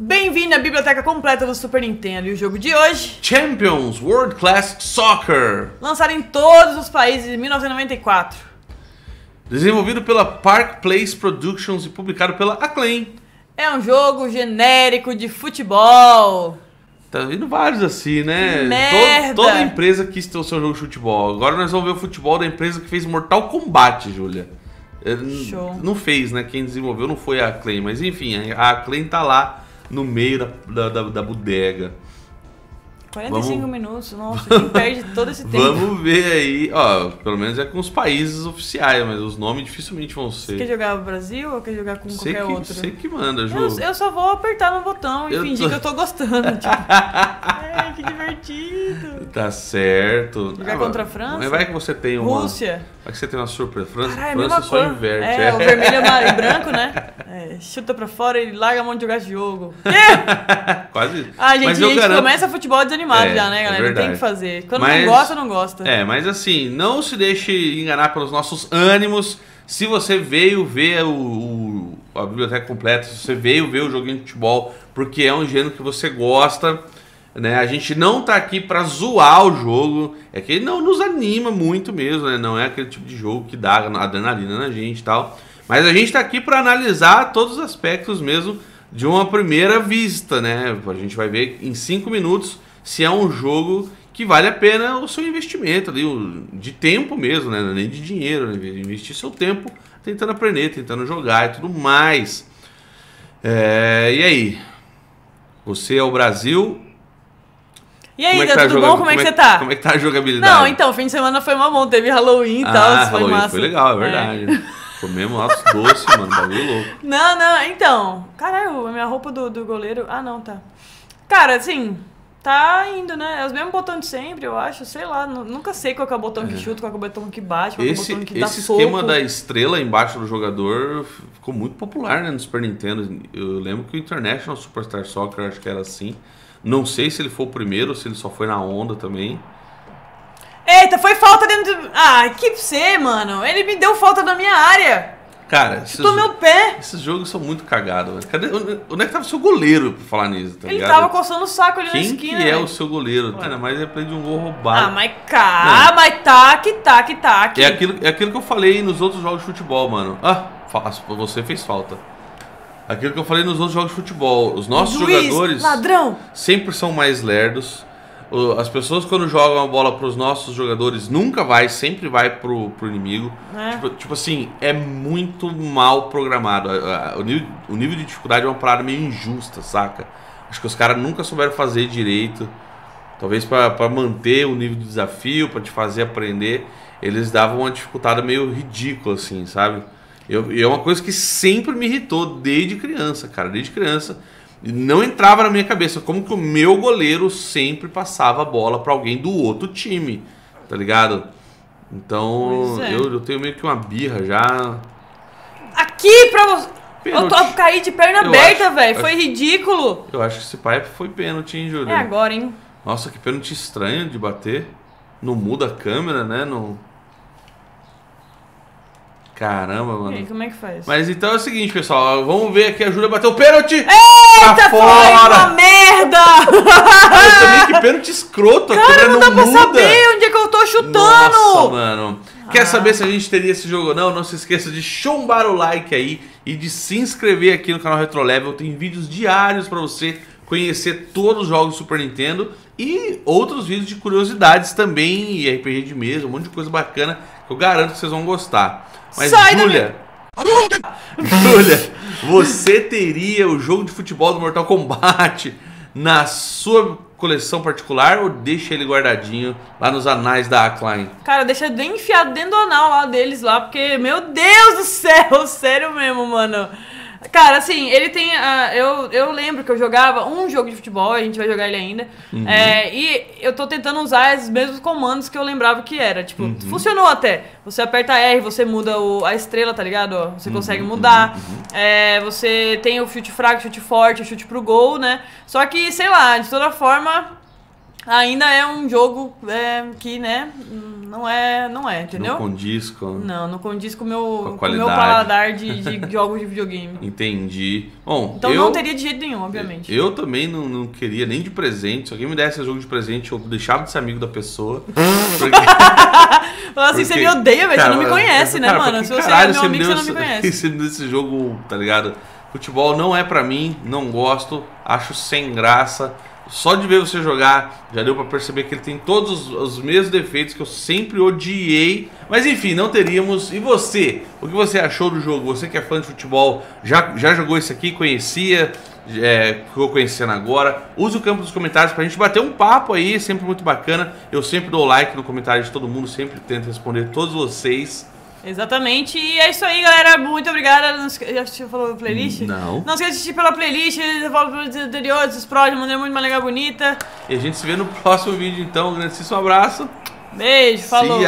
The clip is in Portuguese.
Bem-vindo à biblioteca completa do Super Nintendo e o jogo de hoje, Champions World Class Soccer, lançado em todos os países em 1994. desenvolvido pela Park Place Productions e publicado pela Acclaim. É um jogo genérico de futebol. Tá vindo vários assim, né? Merda! Todo- toda empresa quis ter o seu jogo de futebol. Agora nós vamos ver o futebol da empresa que fez Mortal Kombat, Júlia. É, Show. Não fez, né? Quem desenvolveu não foi a Acclaim, mas enfim, a Acclaim tá lá no meio da, da, da- da bodega. 45 Vamos- minutos, nossa, quem perde todo esse tempo? Vamos ver aí, ó, pelo menos é com os países oficiais, mas os nomes dificilmente vão ser. Quer jogar o Brasil ou quer jogar com Sei qualquer que, outro? sei que manda, Ju. Eu, eu só vou apertar no botão e Eu fingir tô- que eu tô gostando. Tipo, é, que divertido. Tá certo. Jogar contra a França? Mas vai que você tem uma. Rússia. Vai que você tem uma surpresa. França, Caralho, é França só cor. inverte. É, o vermelho amarelo e branco, né? É, chuta pra fora e larga a mão de jogar esse jogo. Quê? Quase. Ah, gente, Mas a gente garanto- começa futebol desanimado É, já, né, é galera? não tem o que fazer. Quando Mas- não gosta, não gosta. É, mas assim, não se deixe enganar pelos nossos ânimos. Se você veio ver o, o- a biblioteca completa, se você veio ver o joguinho de futebol porque é um gênero que você gosta, né? A gente não tá aqui pra zoar o jogo, é que ele não nos anima muito mesmo, né? Não é aquele tipo de jogo que dá adrenalina na gente e tal. Mas a gente tá aqui pra analisar todos os aspectos mesmo de uma primeira vista, né? A gente vai ver em 5 minutos se é um jogo que vale a pena o seu investimento ali, de tempo mesmo, né? É Nem de dinheiro, né? Investir seu tempo tentando aprender, tentando jogar e tudo mais. É, e aí? Você é o Brasil? E aí, é tá tudo bom? Como é que você é- tá? Como é que tá a jogabilidade? Não, então, fim de semana foi uma bom. Teve Halloween e tal, ah, foi Halloween, massa. foi legal, é verdade. Comemos lá os doces, mano, bagulho louco. Não, não, então. Caralho, a minha roupa do, do goleiro. Ah, não, tá. Cara, assim, tá indo, né? É os mesmos botões de sempre, eu acho. Sei lá, nu- nunca sei qual é o botão que chuta, qual é o botão que bate, qual é o Esse, botão que dá esse soco. esquema da estrela embaixo do jogador ficou muito popular né, no Super Nintendo. Eu lembro que o International Superstar Soccer acho que era assim. Não sei se ele foi o primeiro se ele só foi na onda também. Eita, foi falta dentro do... Ah, que você, mano. Ele me deu falta na minha área. Cara, Chutou meu pé. esses jogos são muito cagados. Cadê, onde é que tava o seu goleiro pra falar nisso? Tá Ele ligado? tava coçando o saco ali na Quem esquina. que é o seu goleiro? Ainda mais replay de um gol roubado. Ah, mas cá, mas tac, tac, tac. É aquilo, é aquilo que eu falei nos outros jogos de futebol, mano. Ah, fa- você fez falta. Aquilo que eu falei nos outros jogos de futebol. Os nossos Juiz, jogadores ladrão. sempre são mais lerdos. As pessoas quando jogam a bola pros nossos jogadores nunca vai, sempre vai pro, pro inimigo. É. Tipo, tipo assim, é muito mal programado. O nível, o nível de dificuldade é uma parada meio injusta, saca? Acho que os caras nunca souberam fazer direito. Talvez pra manter o nível de desafio, pra te fazer aprender, eles davam uma dificuldade meio ridícula, assim, sabe? Eu, e é uma coisa que sempre me irritou desde criança, cara, desde criança. Não entrava na minha cabeça como que o meu goleiro sempre passava a bola pra alguém do outro time, tá ligado? Então é. eu, eu tenho meio que uma birra já. Aqui pra você. Eu tô caí de perna Eu aberta, acho- velho. acho- Foi ridículo. Eu acho que esse pai foi pênalti, hein, Júlio? É agora, hein? Nossa, que pênalti estranho de bater. Não muda a câmera, né? Não... Caramba, E aí, mano. como é que faz? Mas então é o seguinte, pessoal. Vamos ver aqui. A Júlia bateu o pênalti. Eita, pra foi uma fora. merda! Cara, também que pênalti escroto. A Cara, câmera não não, dá pra muda. saber onde é que eu tô chutando! Nossa, mano. Quer Ah. saber se a gente teria esse jogo ou não? Não se esqueça de chumbar o like aí e de se inscrever aqui no canal Retrolevel. Tem vídeos diários pra você conhecer todos os jogos do Super Nintendo e outros vídeos de curiosidades também, e RPG de mesa, um monte de coisa bacana que eu garanto que vocês vão gostar. Mas, Sai da Júlia, você teria o jogo de futebol do Mortal Kombat na sua coleção particular ou deixa ele guardadinho lá nos anais da Acclaim? Cara, deixa bem enfiado dentro do anal lá deles lá, porque, meu Deus do céu, sério mesmo, mano. Cara, assim, ele tem. ah, eu, eu lembro que eu jogava um jogo de futebol, a gente vai jogar ele ainda. Uhum. é, e eu tô tentando usar os mesmos comandos que eu lembrava que era. Tipo, Uhum. funcionou até. Você aperta R, você muda o- a estrela, tá ligado? Você Uhum, consegue mudar. É, você tem o chute fraco, chute forte, o chute pro gol, né? Só que, sei lá, de toda forma. Ainda é um jogo é, que, né, não é, não é, entendeu? Não condiz com... Não, não condiz com o meu, o meu paladar de, de jogos de videogame. Entendi. Bom, Então eu, não teria de jeito nenhum, obviamente. eu também não, não queria nem de presente. Se alguém me desse jogo de presente, eu deixava de ser amigo da pessoa. Porque, Falar assim, você porque- me odeia, velho, você não me Cara, conhece, né, cara, mano? porque Se você caralho, é meu me amigo, deu você não me conhece. Você esse jogo, tá ligado? Futebol não é pra mim, não gosto, acho sem graça. Só de ver você jogar, já deu pra perceber que ele tem todos os, os mesmos defeitos que eu sempre odiei. Mas enfim, não teríamos. E você? O que você achou do jogo? Você que é fã de futebol, já, já jogou isso aqui, conhecia? É, ficou conhecendo agora. Use o campo dos comentários pra gente bater um papo aí, sempre muito bacana. Eu sempre dou like no comentário de todo mundo, sempre tento responder todos vocês. Exatamente, e é isso aí, galera. Muito obrigada. Não esque- Já falou playlist? Não. Não esqueça de assistir pela playlist, eu falo pelos anteriores, os prós, de maneira muito mais legal bonita. E a gente se vê no próximo vídeo, então. Um grandíssimo abraço. Beijo, falou.